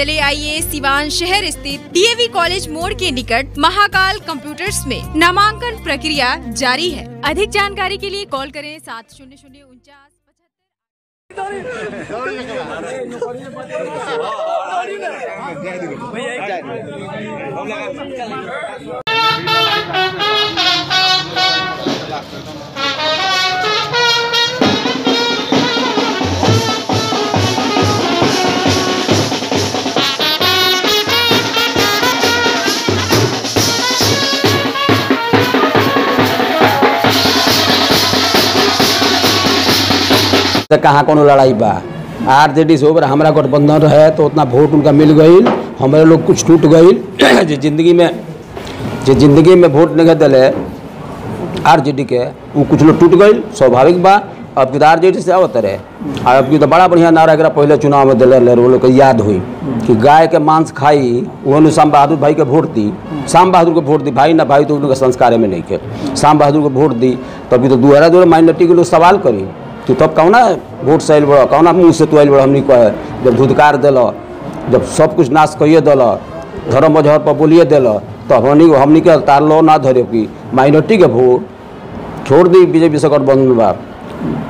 चले आइए सिवान शहर स्थित डीएवी कॉलेज मोड़ के निकट महाकाल कंप्यूटर्स में नामांकन प्रक्रिया जारी है अधिक जानकारी के लिए कॉल करें सात शून्य शून्य उनचास कहाँ कोनो लड़ाई बा? आर जे डी से ऊपर हमारा गठबंधन रहे तो उतना वोट उनका मिल गई हमारे लोग कुछ टूट गई जे ज़िंदगी में, जे ज़िंदगी में वोट नहीं दिले आर जे डी के वो कुछ लोग टूट गई स्वाभाविक बा। अब की तो आर जे डी से आवत रहे। और अब की तो बड़ा बढ़िया नारा एकरा पहले चुनाव में दिले रहे वो लोग के याद हुई, कि गाय के मांस खाई उन्होंने श्याम बहादुर भाई के वोट दी। श्याम बहादुर को वोट दी, भाई ना भाई तो उनके संस्कार में नहीं के श्याम बहादुर को वोट दी तब तो दुहरा दुहरा माइनॉरिटी के लोग सवाल करी। कि तब कौना वोट से आयल बड़ा। कौना मुँह से तू आयल बड़ा, हमनी कहे, जब धुधकार दिल, जब सब कुछ नाश कहिए दिल, धर्म मजहर पर बोलिए दिल तो हमनी हमनी के तार लो ना धरे कि माइनॉरिटी के वोट छोड़ दी बीजेपी से गठबंधन बा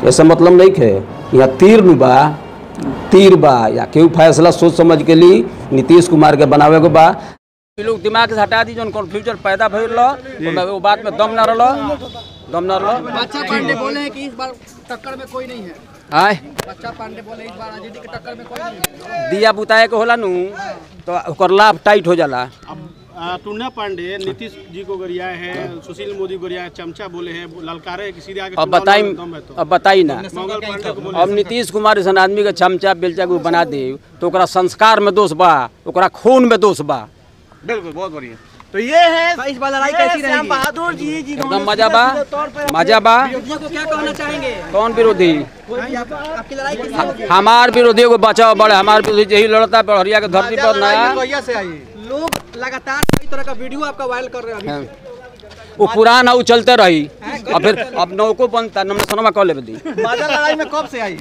ऐसा मतलब नहीं है यहाँ तीर बा तीर बा। या केहू फैसला सोच समझ के ली, नीतीश कुमार के बनावे के बा। लोग दिमाग से हटा दी जो कन्फ्यूज़न पैदा भइल रहा वो बात में दम न रहा दम न रहा बच्चा पांडे बोले हैं कि इस बार टक्कर में कोई नहीं है। आय। बच्चा पांडे बोले इस बार आरजेडी के टक्कर में कोई नहीं है। दिया बुताए के होला नु तो ओकर लाभ टाइट हो जाला। अब टुन्ना पांडे नीतीश जी को गरियाए हैं सुशील मोदी को गरियाए चमचा बोले हैं ललकारे हैं कि सीधे आगे अब बताई तो। अब बताई ना। अब नीतीश कुमार जैसन आदमी के चमचा बेलचा के बना दे तो संस्कार में दोष बा खून में दोष बा। बिल्कुल बहुत बढ़िया। तो ये है इस बार लड़ाई कैसी रहेगी? बहादुर जी जी एकदम मज़ा बा। मज़ा बा। विरोधियों को क्या कहना चाहेंगे? कौन विरोधी? कोई आपकी लड़ाई हमार विरोधी को बचाओ बड़े हमार विरोधी यही लड़ता बहरिया के धरती पर नया आई। लोग लगातार कई तरह का वीडियो आपका वायरल कर रहे हैं वो पुरान है वो चलते रही। और फिर अब नौको बनता दी लड़ाई में कब से आई?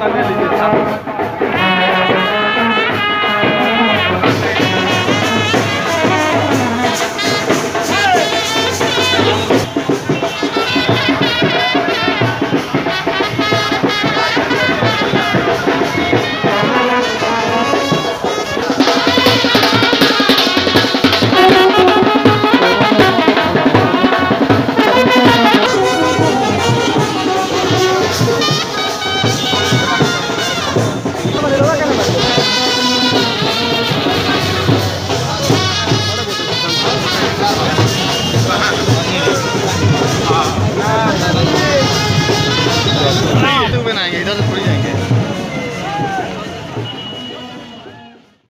बनाएँगे इधर